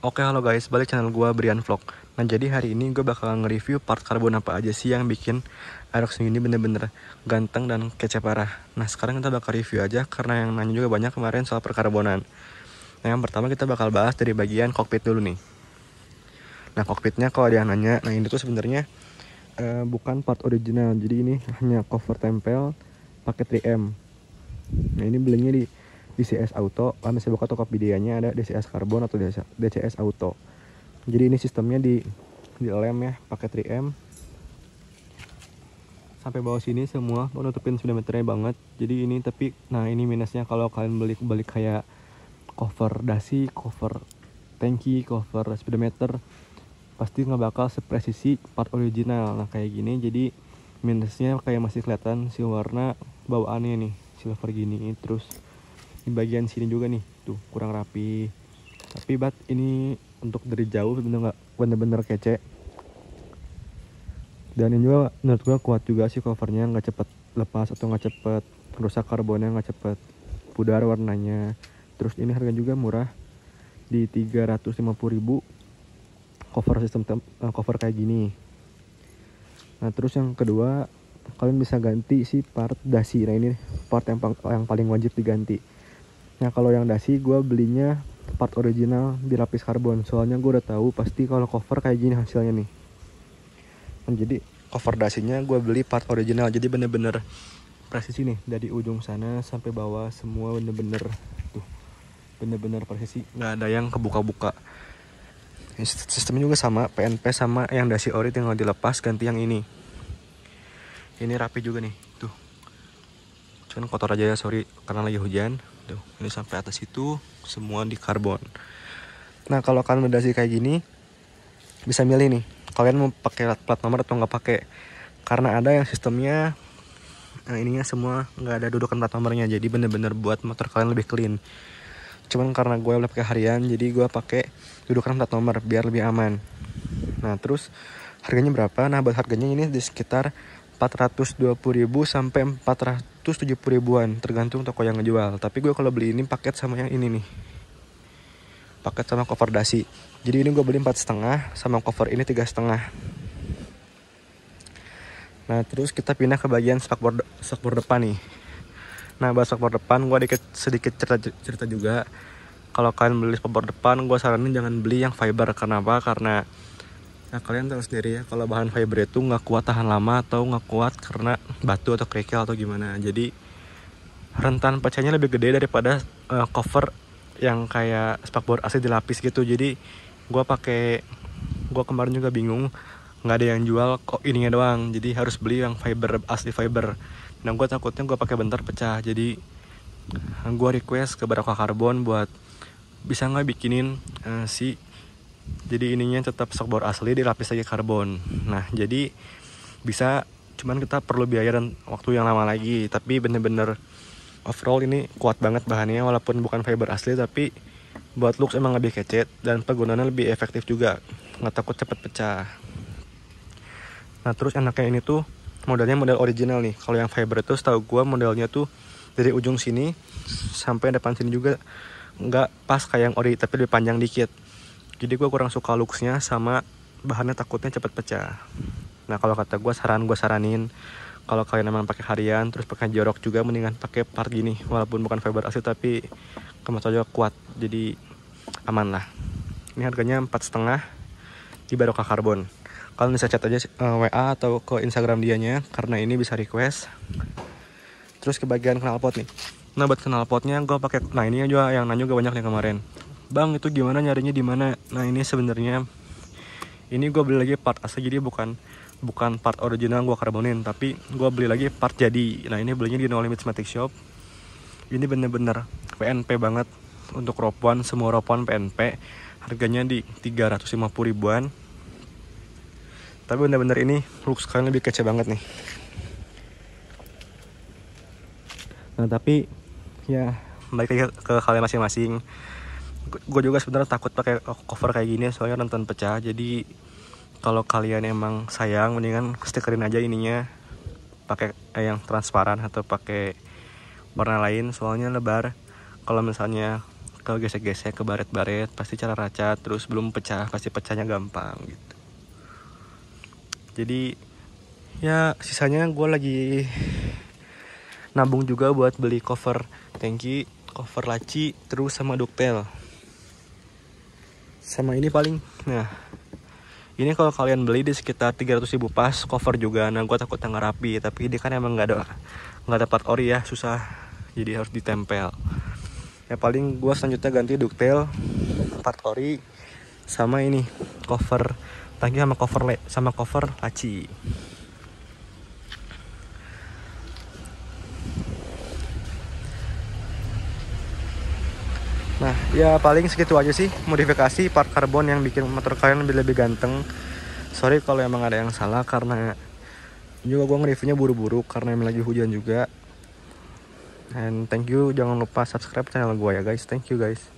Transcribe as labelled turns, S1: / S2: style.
S1: Oke halo guys, balik channel gue Brian Vlog. Nah jadi hari ini gue bakal nge-review part karbon apa aja sih yang bikin Aerox ini bener-bener ganteng dan kece parah. Nah sekarang kita bakal review aja karena yang nanya juga banyak kemarin soal perkarbonan. Nah yang pertama kita bakal bahas dari bagian cockpit dulu nih. Nah cockpitnya kalau ada yang nanya, nah ini tuh sebenarnya uh, bukan part original. Jadi ini hanya cover tempel pakai 3M. Nah ini belinya di DCS Auto. Kalian bisa buka Tokopedia-nya ada DCS Carbon atau DCS Auto. Jadi ini sistemnya di di lem ya pakai 3M sampai bawah sini semua nutupin speedometernya banget. Jadi ini tapi nah ini minusnya kalau kalian beli beli kayak cover dasi cover tanki cover speedometer pasti nggak bakal sepresisi part original. Nah kayak gini jadi minusnya kayak masih kelihatan si warna bawaannya nih silver gini. Terus di bagian sini juga nih tuh kurang rapi. Tapi bat ini untuk dari jauh bener nggak bener-bener kece. Dan ini juga menurut gua kuat juga sih covernya nggak cepet lepas atau nggak cepet rusak karbonnya nggak cepet pudar warnanya. Terus ini harga juga murah di 350.000 cover sistem uh, cover kayak gini. Nah terus yang kedua kalian bisa ganti si part dasi. Nah ini part yang, yang paling wajib diganti Nah kalau yang dasi gue belinya part original di lapis karbon. Soalnya gue udah tahu pasti kalau cover kayak gini hasilnya nih. Nah, jadi cover dasinya gue beli part original. Jadi bener-bener presisi nih dari ujung sana sampai bawah semua bener-bener tuh bener-bener presisi nggak ada yang kebuka-buka. Sistemnya juga sama PNP sama yang dasi ori tinggal dilepas ganti yang ini. Ini rapi juga nih cuman kotor aja ya sorry karena lagi hujan. Tuh ini sampai atas itu semua di karbon. Nah kalau kalian udah sih kayak gini bisa milih nih kalian mau pakai plat nomor atau nggak pakai. Karena ada yang sistemnya nah ininya semua nggak ada dudukan plat nomornya jadi bener-bener buat motor kalian lebih clean. Cuman karena gue udah pakai harian jadi gue pakai dudukan plat nomor biar lebih aman. Nah terus harganya berapa? Nah buat harganya ini di sekitar 420.000 sampai 470 ribuan tergantung toko yang ngejual. Tapi gue kalau beli ini paket sama yang ini nih. Paket sama cover dasi. Jadi ini gue beli empat setengah sama cover ini tiga setengah. Nah terus kita pindah ke bagian spakbor spakbor depan nih. Nah bahas spakbor depan gue dikit sedikit cerita cerita juga. Kalau kalian beli spakbor depan gue saranin jangan beli yang fiber. Kenapa? Karena Nah kalian tahu sendiri ya kalau bahan fiber itu nggak kuat tahan lama atau nggak kuat karena batu atau kerikil atau gimana. Jadi rentan pecahnya lebih gede daripada uh, cover yang kayak spakbor asli dilapis gitu. Jadi gue pakai gue kemarin juga bingung nggak ada yang jual kok ininya doang. Jadi harus beli yang fiber asli fiber. Nah gue takutnya gue pakai bentar pecah. Jadi gue request ke Baraka Karbon buat bisa nggak bikinin uh, si jadi ininya tetap spakbor asli dilapis lagi karbon. Nah jadi bisa cuman kita perlu biaya dan waktu yang lama lagi. Tapi bener-bener overall ini kuat banget bahannya walaupun bukan fiber asli tapi buat looks emang lebih kece dan penggunaannya lebih efektif juga. Nggak takut cepet pecah. Nah terus enaknya ini tuh modelnya model original nih. Kalau yang fiber itu setahu gue modelnya tuh dari ujung sini sampai depan sini juga nggak pas kayak yang ori tapi lebih panjang dikit jadi gue kurang suka looksnya sama bahannya takutnya cepet pecah. Nah kalau kata gue saran gue saranin kalau kalian emang pakai harian terus pakai jorok juga mendingan pakai part gini walaupun bukan fiber asli tapi kemas aja kuat jadi aman lah. Ini harganya empat setengah di Barokah Karbon. Kalian bisa chat aja uh, eh, WA atau ke Instagram dianya karena ini bisa request. Terus ke bagian knalpot nih. Nah buat knalpotnya gue pakai nah ini juga yang nanya juga banyak nih kemarin bang itu gimana nyarinya di mana? Nah ini sebenarnya ini gue beli lagi part asli jadi bukan bukan part original gue karbonin tapi gue beli lagi part jadi. Nah ini belinya di No Limit Matic Shop. Ini bener-bener PNP banget. Untuk ropuan semua ropuan PNP harganya di 350 ribuan. Tapi bener-bener ini look sekarang lebih kece banget nih. Nah tapi ya balik ke kalian masing-masing gue juga sebenarnya takut pakai cover kayak gini soalnya nonton pecah. Jadi kalau kalian emang sayang mendingan stikerin aja ininya. Pakai eh, yang transparan atau pakai warna lain soalnya lebar. Kalau misalnya ke gesek-gesek ke baret-baret pasti cara racat terus belum pecah pasti pecahnya gampang gitu. Jadi ya sisanya gue lagi nabung juga buat beli cover tangki cover laci terus sama duktel sama ini paling. Nah ini kalau kalian beli di sekitar 300 ribu pas cover juga. Nah gue takut nggak rapi tapi dia kan emang nggak ada nggak dapat ori ya susah. Jadi harus ditempel. Ya paling gue selanjutnya ganti duktel part ori sama ini cover. Tangki sama cover sama cover laci Nah, ya paling segitu aja sih modifikasi part karbon yang bikin motor kalian lebih lebih ganteng. Sorry kalau emang ada yang salah karena juga gue nge-reviewnya buru-buru karena emang lagi hujan juga. And thank you, jangan lupa subscribe channel gue ya guys. Thank you guys.